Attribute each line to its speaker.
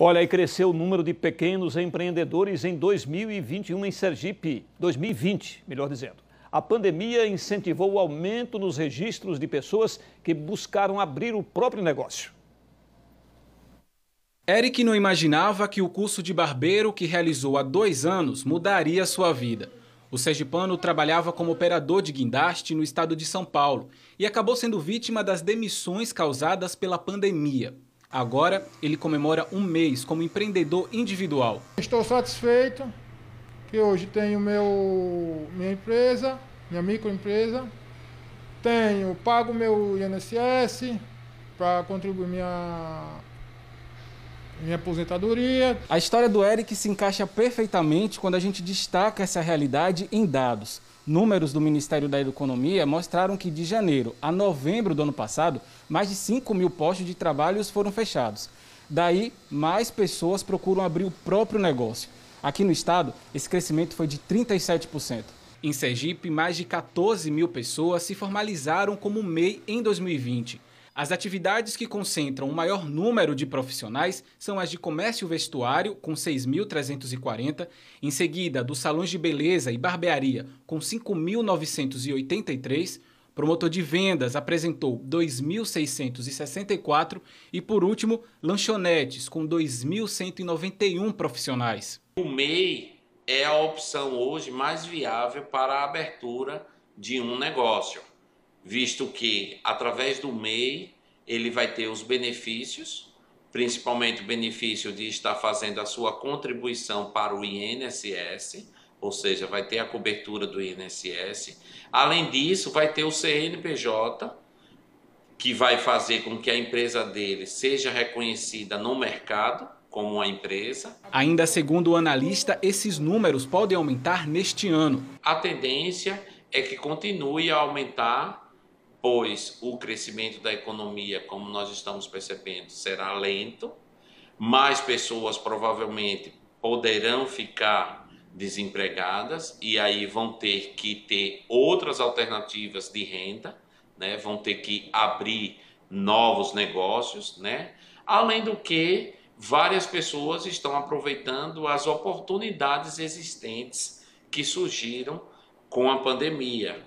Speaker 1: Olha, aí cresceu o número de pequenos empreendedores em 2021 em Sergipe, 2020, melhor dizendo. A pandemia incentivou o aumento nos registros de pessoas que buscaram abrir o próprio negócio.
Speaker 2: Eric não imaginava que o curso de barbeiro que realizou há dois anos mudaria sua vida. O sergipano trabalhava como operador de guindaste no estado de São Paulo e acabou sendo vítima das demissões causadas pela pandemia. Agora, ele comemora um mês como empreendedor individual.
Speaker 3: Estou satisfeito que hoje tenho meu, minha empresa, minha microempresa, tenho, pago meu INSS para contribuir minha minha aposentadoria.
Speaker 2: A história do Eric se encaixa perfeitamente quando a gente destaca essa realidade em dados. Números do Ministério da Economia mostraram que de janeiro a novembro do ano passado, mais de 5 mil postos de trabalho foram fechados. Daí, mais pessoas procuram abrir o próprio negócio. Aqui no estado, esse crescimento foi de 37%. Em Sergipe, mais de 14 mil pessoas se formalizaram como MEI em 2020. As atividades que concentram o maior número de profissionais são as de comércio vestuário, com 6.340, em seguida dos salões de beleza e barbearia, com 5.983, promotor de vendas apresentou 2.664 e, por último, lanchonetes, com 2.191 profissionais.
Speaker 4: O MEI é a opção hoje mais viável para a abertura de um negócio visto que através do MEI ele vai ter os benefícios, principalmente o benefício de estar fazendo a sua contribuição para o INSS, ou seja, vai ter a cobertura do INSS. Além disso, vai ter o CNPJ, que vai fazer com que a empresa dele seja reconhecida no mercado como uma empresa.
Speaker 2: Ainda segundo o analista, esses números podem aumentar neste ano.
Speaker 4: A tendência é que continue a aumentar pois o crescimento da economia, como nós estamos percebendo, será lento, mais pessoas provavelmente poderão ficar desempregadas e aí vão ter que ter outras alternativas de renda, né? Vão ter que abrir novos negócios, né? Além do que várias pessoas estão aproveitando as oportunidades existentes que surgiram com a pandemia.